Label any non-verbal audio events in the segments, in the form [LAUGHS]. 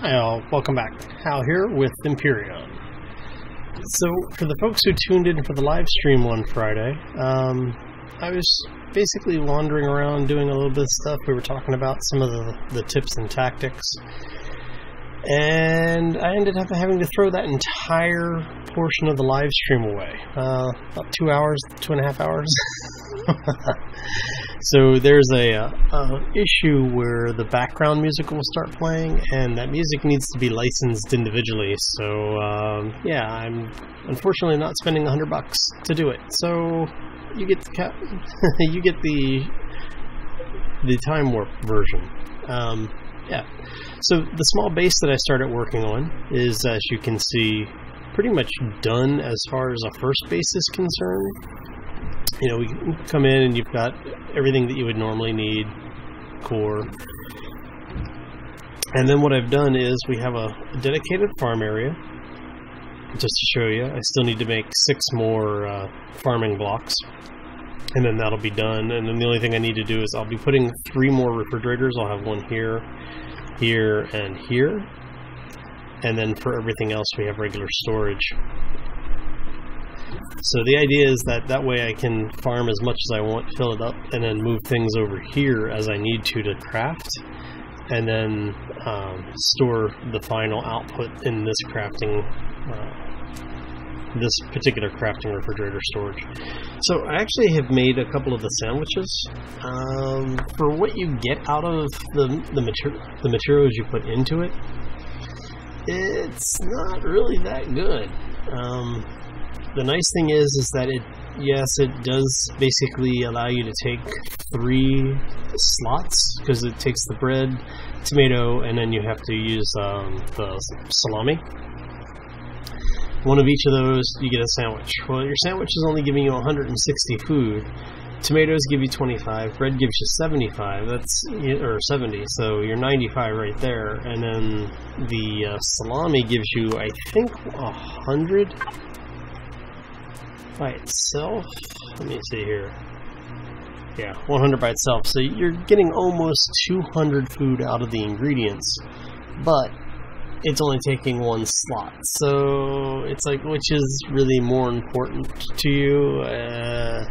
Hi all, welcome back. Hal here with Empyrion. So, for the folks who tuned in for the live stream one Friday, um, I was basically wandering around doing a little bit of stuff. We were talking about some of the, the tips and tactics. And I ended up having to throw that entire portion of the live stream away. Uh, about two hours, two and a half hours. [LAUGHS] so there's a, a, a, issue where the background music will start playing, and that music needs to be licensed individually. So um, yeah, I'm unfortunately not spending a hundred bucks to do it. So you get the [LAUGHS] you get the the time warp version. Um, yeah. So the small base that I started working on is, as you can see, pretty much done as far as a first base is concerned. You know, we come in and you've got everything that you would normally need, core. And then what I've done is we have a dedicated farm area. Just to show you, I still need to make six more uh, farming blocks and then that'll be done. And then the only thing I need to do is I'll be putting three more refrigerators. I'll have one here, here, and here. And then for everything else, we have regular storage. So the idea is that that way I can farm as much as I want, fill it up, and then move things over here as I need to to craft, and then um, store the final output in this crafting uh, this particular crafting refrigerator storage. So I actually have made a couple of the sandwiches. Um, for what you get out of the the, mater- the materials you put into it, it's not really that good. Um, the nice thing is, is that it yes, it does basically allow you to take three slots because it takes the bread, tomato, and then you have to use um, the salami one of each of those, you get a sandwich. Well, your sandwich is only giving you 160 food. Tomatoes give you 25. Bread gives you 75. That's or 70. So you're 95 right there. And then the uh, salami gives you, I think, 100 by itself. Let me see here. Yeah, 100 by itself. So you're getting almost 200 food out of the ingredients. But it's only taking one slot. So it's like, which is really more important to you? Uh,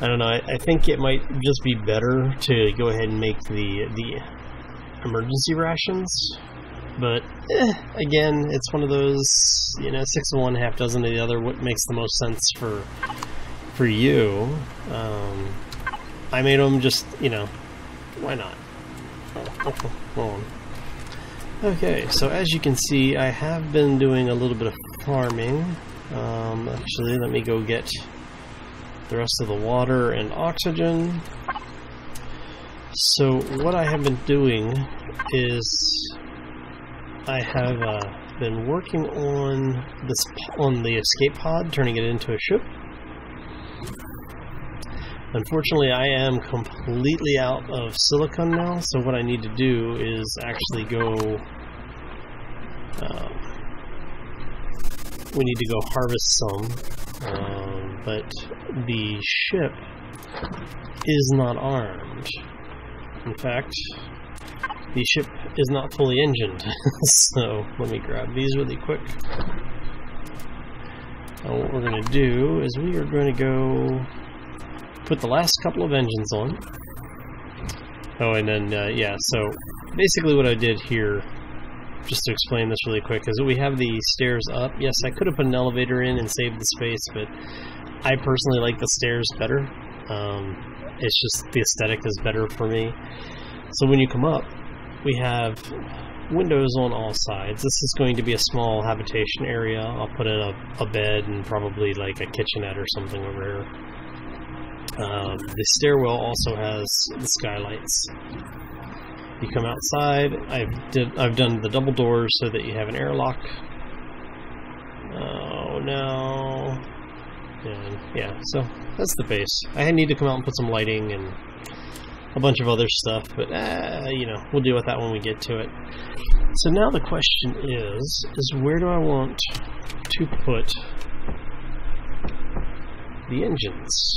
I don't know. I, I, think it might just be better to go ahead and make the the emergency rations. But eh, again, it's one of those, you know, six of one, half dozen of the other. What makes the most sense for for you? Um, I made them just, you know, why not? Oh, oh, oh, Okay, so as you can see, I have been doing a little bit of farming. Um, actually, let me go get the rest of the water and oxygen. So what I have been doing is I have uh, been working on this on the escape pod, turning it into a ship. Unfortunately, I am completely out of silicon now, so what I need to do is actually go... Um, we need to go harvest some, um, but the ship is not armed. In fact, the ship is not fully engined. [LAUGHS] so let me grab these really quick. And what we're going to do is we are going to go put the last couple of engines on. Oh, and then, uh, yeah, so basically what I did here, just to explain this really quick, is we have the stairs up. Yes, I could have put an elevator in and saved the space, but I personally like the stairs better. Um, it's just the aesthetic is better for me. So when you come up, we have windows on all sides. This is going to be a small habitation area. I'll put in a, a bed and probably like a kitchenette or something over here. Um, the stairwell also has the skylights. You come outside. I've did I've done the double doors so that you have an airlock. Oh no. And yeah, so that's the base. I need to come out and put some lighting and a bunch of other stuff, but uh, you know, we'll deal with that when we get to it. So now the question is, is where do I want to put the engines?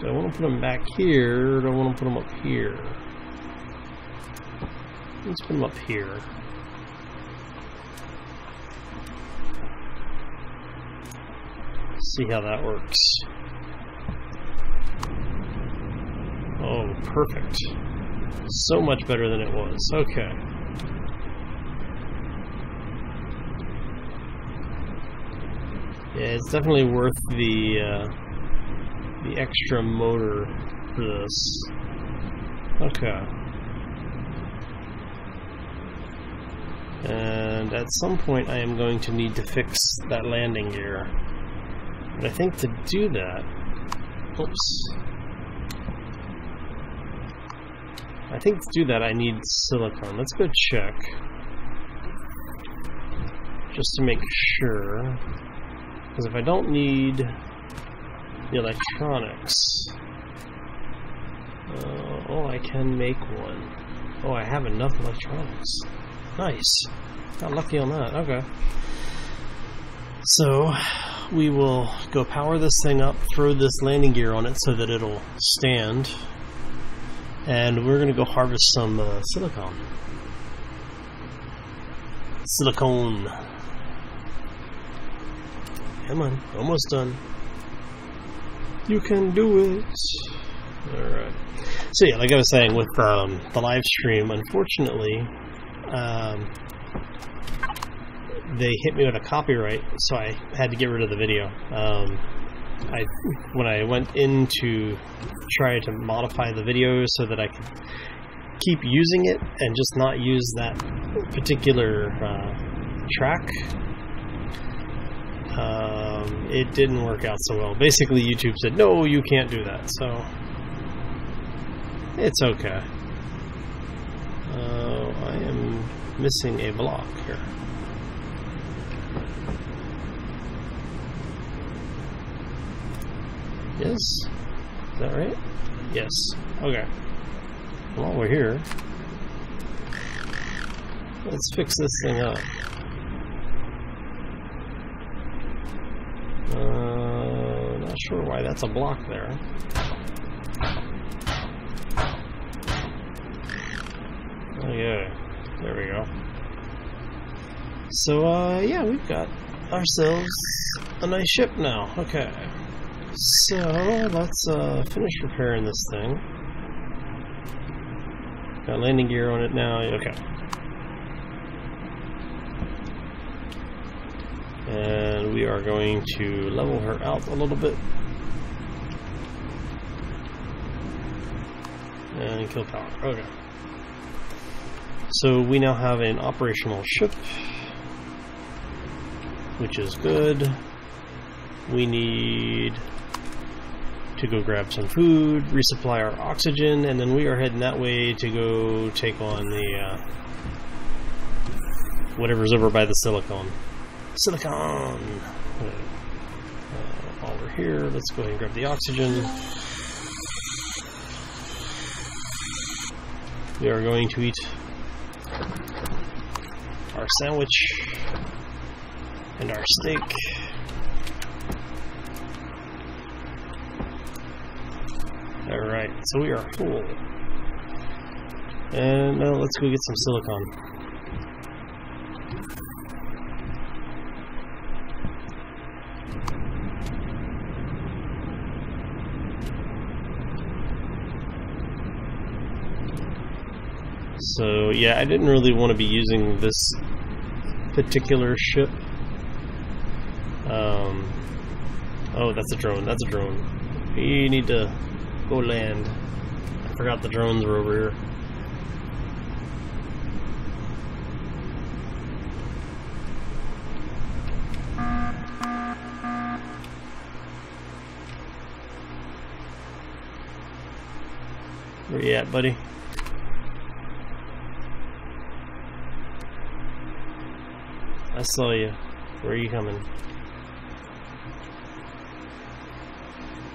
Do I want to put them back here, or do I want to put them up here? Let's put them up here. See how that works. Oh, perfect. So much better than it was. Okay. Yeah, it's definitely worth the uh, the extra motor for this. Okay. And at some point I am going to need to fix that landing gear. But I think to do that... Oops. I think to do that I need silicone. Let's go check. Just to make sure. Because if I don't need the electronics... Uh, oh, I can make one. Oh, I have enough electronics. Nice. Got lucky on that. Okay. So, we will go power this thing up, throw this landing gear on it so that it'll stand, and we're to go harvest some uh, silicon. Silicone. Come on, almost done. You can do it. Alright. So yeah, like I was saying with um, the live stream, unfortunately, um, they hit me with a copyright, so I had to get rid of the video. Um, I when I went in to try to modify the video so that I could keep using it and just not use that particular uh, track, um, it didn't work out so well. Basically, YouTube said, no, you can't do that, so it's okay. Uh, I am missing a block here. Yes? Is that right? Yes. Okay. While we're here, let's fix this thing up. Uh, not sure why that's a block there. Okay, there we go. So, uh, yeah, we've got ourselves a nice ship now. Okay. So, let's, uh, finish repairing this thing. Got landing gear on it now. Okay. And we are going to level her out a little bit. And kill power. Okay. So we now have an operational ship, which is good. We need to go grab some food, resupply our oxygen, and then we are heading that way to go take on the uh, whatever's over by the silicon. Silicon! Uh, while we're here, let's go ahead and grab the oxygen. We are going to eat our sandwich and our steak. Alright, so we are full. And now let's go get some silicon. So yeah, I didn't really want to be using this particular ship. Um, oh, that's a drone. That's a drone. We need to go land. I forgot the drones were over here. Where you at, buddy? I saw you. Where are you coming?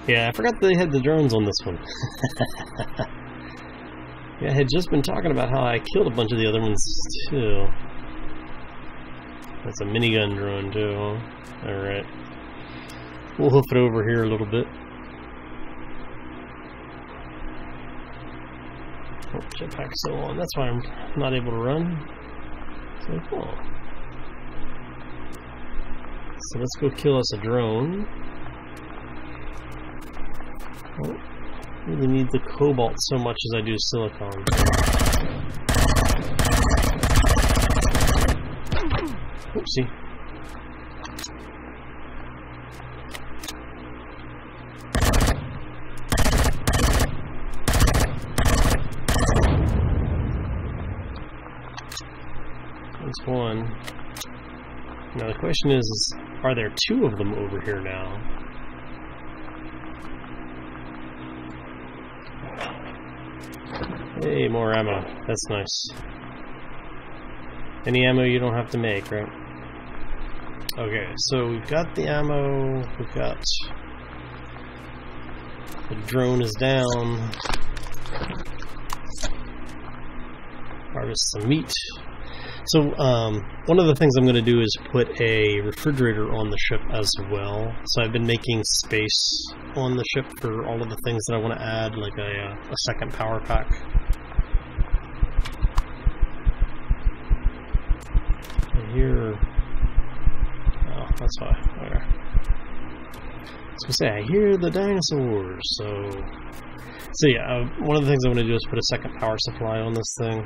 Yeah, I forgot they had the drones on this one. [LAUGHS] yeah, I had just been talking about how I killed a bunch of the other ones too. That's a minigun drone too. Alright. We'll hoof it over here a little bit. Oh, jetpack's still on. That's why I'm not able to run. Like, oh. So let's go kill us a drone. Oh, really need the cobalt so much as I do silicon. Oopsie. That's one. Now the question is, are there two of them over here now? Hey, more ammo. That's nice. Any ammo you don't have to make, right? Okay, so we've got the ammo, we've got... The drone is down. Harvest some meat. So, um, one of the things I'm going to do is put a refrigerator on the ship as well. So I've been making space on the ship for all of the things that I want to add, like a, uh, a second power pack. I hear... Oh, that's. I was going to say, I hear the dinosaurs, so... So yeah, uh, one of the things I'm going to do is put a second power supply on this thing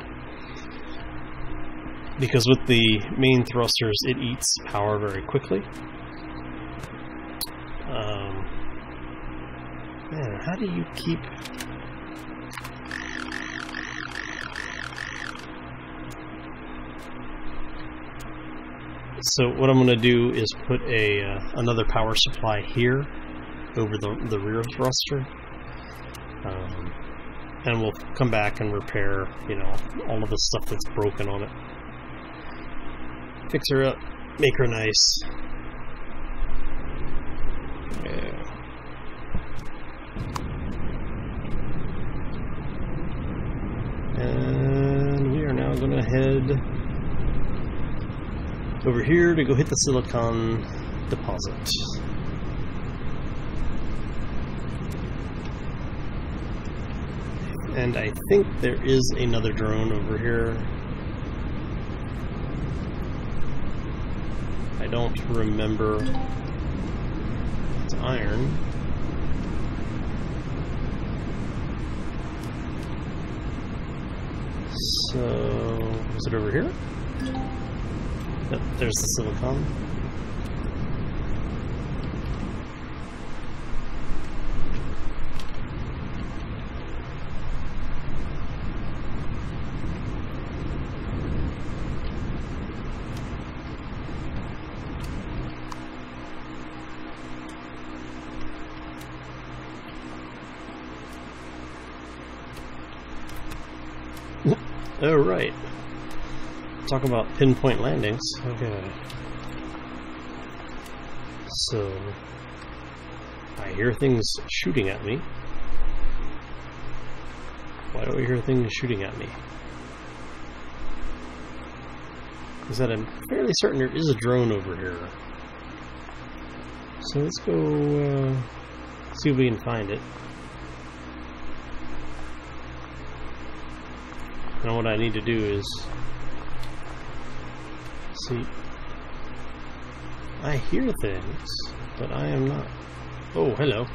because with the main thrusters it eats power very quickly. Um, man, how do you keep... So what I'm going to do is put a uh, another power supply here over the, the rear thruster. Um, and we'll come back and repair, you know, all of the stuff that's broken on it fix her up, make her nice. Yeah. And we are now going to head over here to go hit the silicon deposit. And I think there is another drone over here. I don't remember. It's iron. So, is it over here? Yep, there's the silicon. Oh, [LAUGHS] right. Talk about pinpoint landings. Okay. So, I hear things shooting at me. Why do I hear things shooting at me? Is that I'm fairly certain there is a drone over here. So let's go uh, see if we can find it. Now what I need to do is see I hear things, but I am not Oh, hello.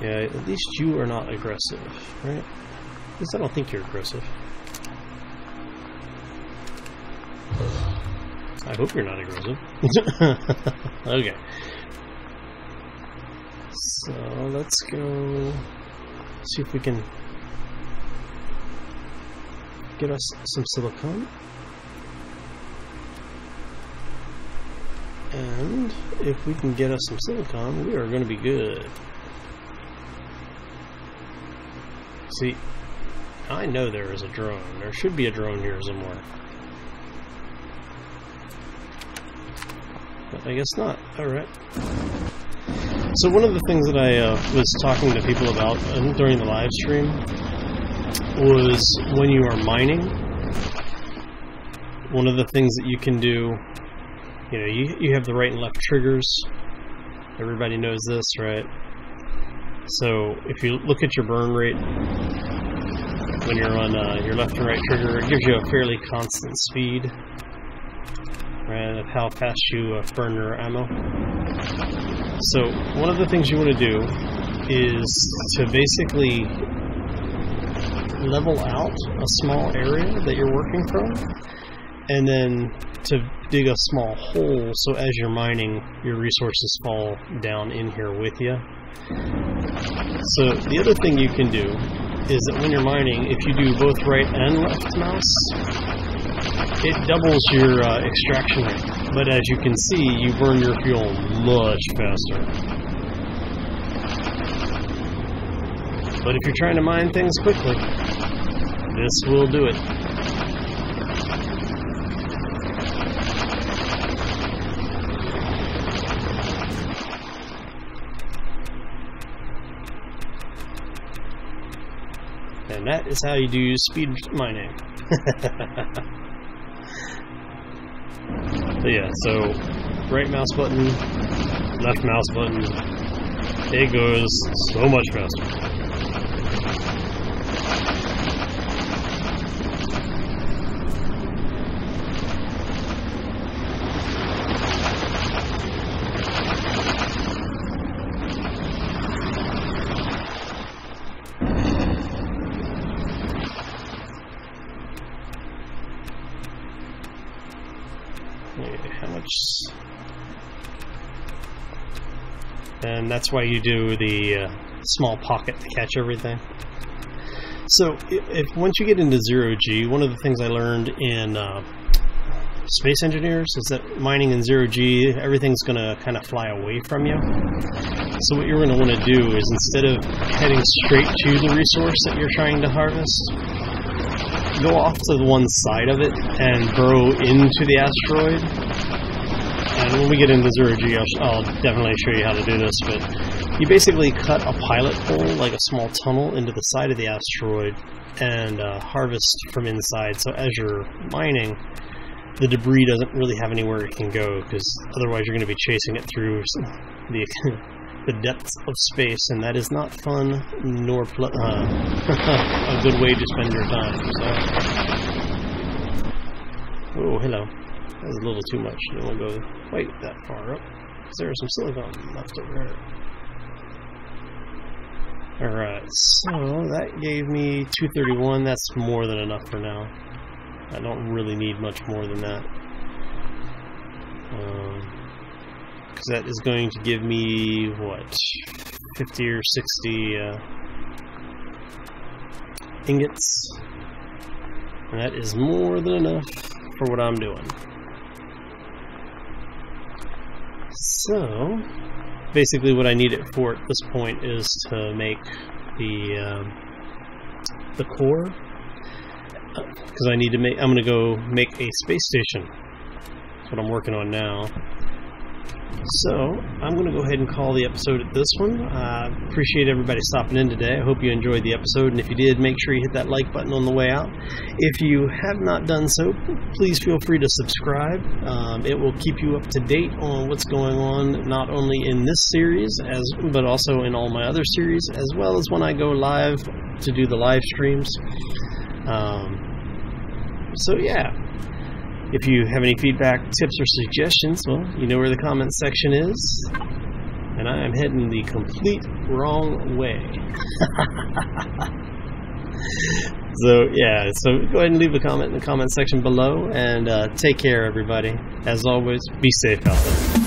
Yeah, at least you are not aggressive, right? At least I don't think you're aggressive. I hope you're not aggressive. [LAUGHS] okay. So let's go see if we can get us some silicon. And if we can get us some silicon, we are going to be good. See, I know there is a drone. There should be a drone here somewhere. But I guess not. Alright. So one of the things that I uh, was talking to people about um, during the live stream was when you are mining, one of the things that you can do, you know, you, you have the right and left triggers. Everybody knows this, right? So if you look at your burn rate when you're on uh, your left and right trigger, it gives you a fairly constant speed and of how fast you uh, burn your ammo. So one of the things you want to do is to basically level out a small area that you're working from and then to dig a small hole so as you're mining your resources fall down in here with you. So the other thing you can do is that when you're mining, if you do both right and left mouse, it doubles your uh, extraction rate. But as you can see, you burn your fuel much faster. But if you're trying to mine things quickly, this will do it. And that is how you do speed mining. [LAUGHS] yeah, so right mouse button, left mouse button, it goes so much faster. How much? And that's why you do the uh, small pocket to catch everything. So if, if, once you get into zero G one of the things I learned in uh, space engineers is that mining in zero G everything's gonna kind of fly away from you. So what you're going to want to do is instead of heading straight to the resource that you're trying to harvest go off to the one side of it and burrow into the asteroid. And when we get into zero G, I'll, I'll definitely show you how to do this, but you basically cut a pilot hole, like a small tunnel, into the side of the asteroid and uh, harvest from inside. So as you're mining, the debris doesn't really have anywhere it can go, because otherwise you're going to be chasing it through the [LAUGHS] the depths of space, and that is not fun nor uh, [LAUGHS] a good way to spend your time. So, oh, hello. That was a little too much. You don't want to go quite that far up, because there's some silicon left over there. Alright, so that gave me 231. That's more than enough for now. I don't really need much more than that. Um, because that is going to give me, what, 50 or 60 uh, ingots. And that is more than enough for what I'm doing. So, basically what I need it for at this point is to make the um, the core because uh, I need to make I'm gonna go make a space station that's what I'm working on now so, I'm going to go ahead and call the episode at this one. Uh, appreciate everybody stopping in today. I hope you enjoyed the episode, and if you did, make sure you hit that like button on the way out. If you have not done so, please feel free to subscribe. Um, it will keep you up to date on what's going on, not only in this series, as but also in all my other series, as well as when I go live to do the live streams. Um, so, yeah, if you have any feedback, tips, or suggestions, well, you know where the comment section is. And I am heading the complete wrong way. [LAUGHS] so, yeah, so go ahead and leave a comment in the comment section below. And uh, take care, everybody. As always, be safe out there.